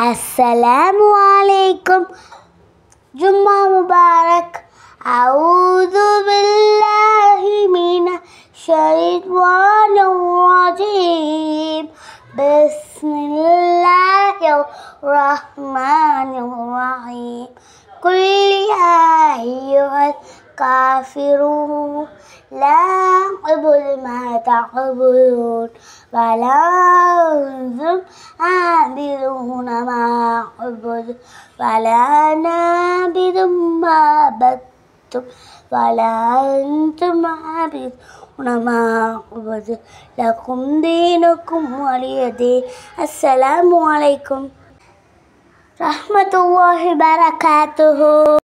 السلام عليكم. جمعة مبارك. أعوذ بالله من الشيطان الرجيم. بسم الله الرحمن الرحيم. قل يا أيها الكافرون لا أعبد ما تعبدون ولا أنتم عابدون ما أعبد ولا ما أنتم ما لكم دينكم ولي دين السلام عليكم. ورحمة الله وبركاته.